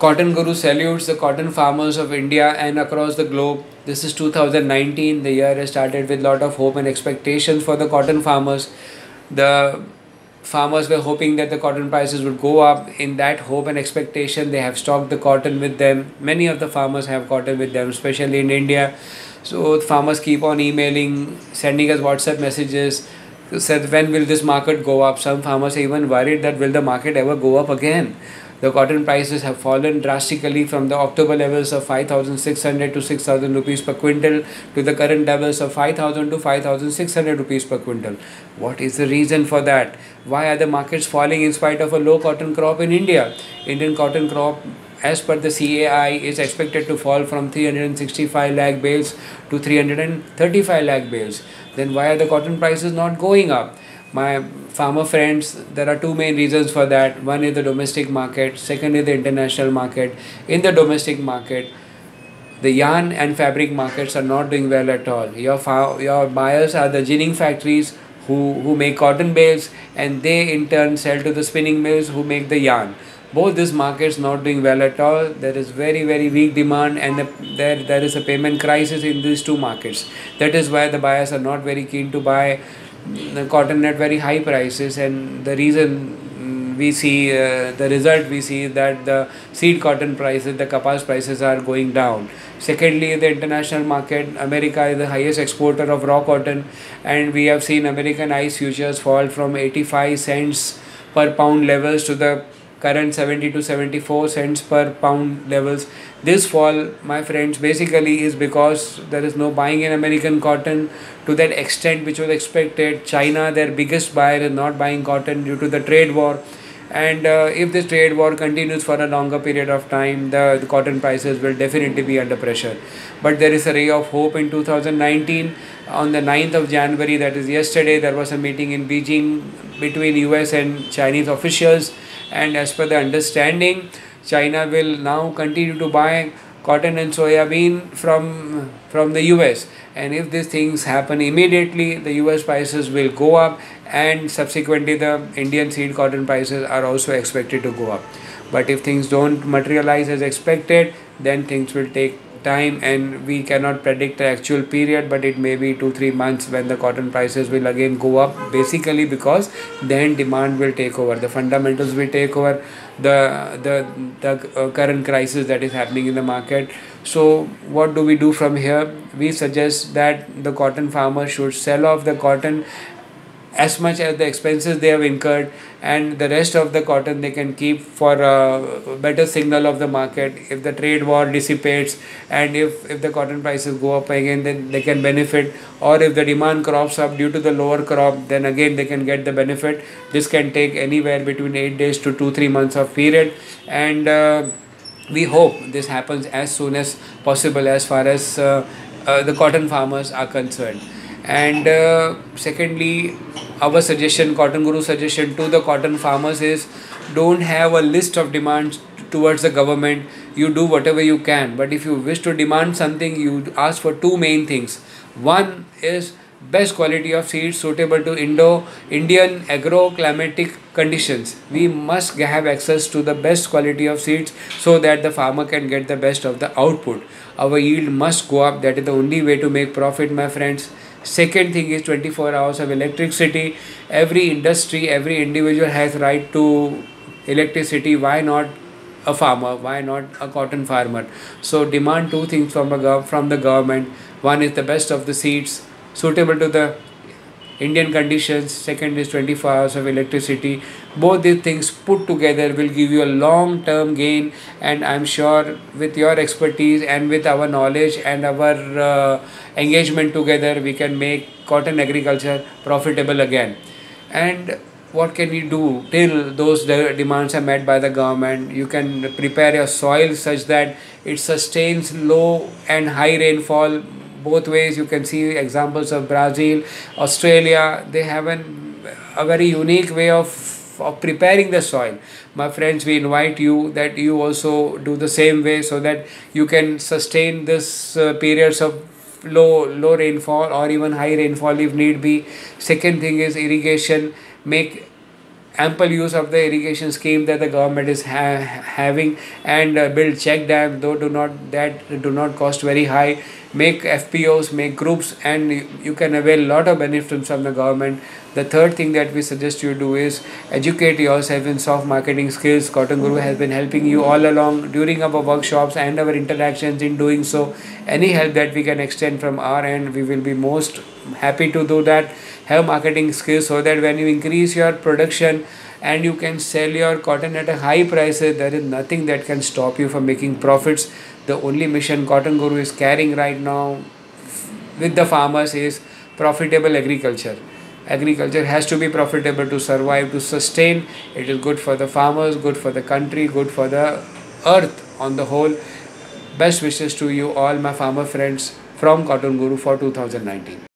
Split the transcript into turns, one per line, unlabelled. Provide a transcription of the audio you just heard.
Cotton Guru salutes the cotton farmers of India and across the globe. This is 2019. The year has started with a lot of hope and expectations for the cotton farmers. The farmers were hoping that the cotton prices would go up. In that hope and expectation, they have stocked the cotton with them. Many of the farmers have cotton with them, especially in India. So farmers keep on emailing, sending us WhatsApp messages. Said when will this market go up? Some farmers are even worried that will the market ever go up again? The cotton prices have fallen drastically from the October levels of 5,600 to 6,000 rupees per quintal to the current levels of 5,000 to 5,600 rupees per quintal. What is the reason for that? Why are the markets falling in spite of a low cotton crop in India? Indian cotton crop as per the CAI is expected to fall from 365 lakh bales to 335 lakh bales. Then why are the cotton prices not going up? my farmer friends there are two main reasons for that one is the domestic market second is the international market in the domestic market the yarn and fabric markets are not doing well at all your your buyers are the ginning factories who who make cotton bales and they in turn sell to the spinning mills who make the yarn both these markets not doing well at all. There is very very weak demand and the, there there is a payment crisis in these two markets. That is why the buyers are not very keen to buy cotton at very high prices. And the reason mm, we see uh, the result we see that the seed cotton prices the kapas prices are going down. Secondly the international market america is the highest exporter of raw cotton. And we have seen american ice futures fall from 85 cents per pound levels to the current 70 to 74 cents per pound levels. This fall my friends basically is because there is no buying in american cotton. To that extent which was expected china their biggest buyer is not buying cotton due to the trade war. And uh, if this trade war continues for a longer period of time the, the cotton prices will definitely be under pressure. But there is a ray of hope in 2019 on the 9th of january that is yesterday there was a meeting in beijing between us and chinese officials and as per the understanding china will now continue to buy cotton and soybean from from the us and if these things happen immediately the us prices will go up and subsequently the indian seed cotton prices are also expected to go up. But if things don't materialize as expected then things will take time and we cannot predict the actual period but it may be 2 3 months when the cotton prices will again go up basically because then demand will take over the fundamentals will take over the the the uh, current crisis that is happening in the market. So what do we do from here? We suggest that the cotton farmer should sell off the cotton as much as the expenses they have incurred and the rest of the cotton they can keep for a better signal of the market. If the trade war dissipates and if, if the cotton prices go up again then they can benefit. Or if the demand crops up due to the lower crop then again they can get the benefit. This can take anywhere between 8 days to 2 3 months of period. And uh, we hope this happens as soon as possible as far as uh, uh, the cotton farmers are concerned and uh, secondly our suggestion cotton guru suggestion to the cotton farmers is don't have a list of demands towards the government. You do whatever you can. But if you wish to demand something you ask for two main things. One is best quality of seeds suitable to indo indian agroclimatic conditions. We must have access to the best quality of seeds so that the farmer can get the best of the output. Our yield must go up. That is the only way to make profit my friends. Second thing is 24 hours of electricity. Every industry every individual has right to electricity. Why not a farmer? Why not a cotton farmer? So demand two things from a from the government. One is the best of the seeds suitable to the Indian conditions, second is 24 hours of electricity. Both these things put together will give you a long term gain, and I'm sure with your expertise and with our knowledge and our uh, engagement together, we can make cotton agriculture profitable again. And what can you do till those demands are met by the government? You can prepare your soil such that it sustains low and high rainfall both ways. You can see examples of brazil australia. They have an, a very unique way of of preparing the soil. My friends we invite you that you also do the same way so that you can sustain this uh, periods of low low rainfall or even high rainfall if need be. Second thing is irrigation. Make ample use of the irrigation scheme that the government is ha- having and uh, build check dam though do not that do not cost very high make fpos make groups and you, can avail a lot of benefits from the government. The third thing that we suggest you do is educate yourself in soft marketing skills. Cotton guru has been helping you all along during our workshops and our interactions in doing so. Any help that we can extend from our end we will be most happy to do that. Have marketing skills so that when you increase your production and you can sell your cotton at a high price. There is nothing that can stop you from making profits. The only mission cotton guru is carrying right now with the farmers is profitable agriculture. Agriculture has to be profitable to survive to sustain. It is good for the farmers good for the country good for the earth on the whole. Best wishes to you all my farmer friends from cotton guru for 2019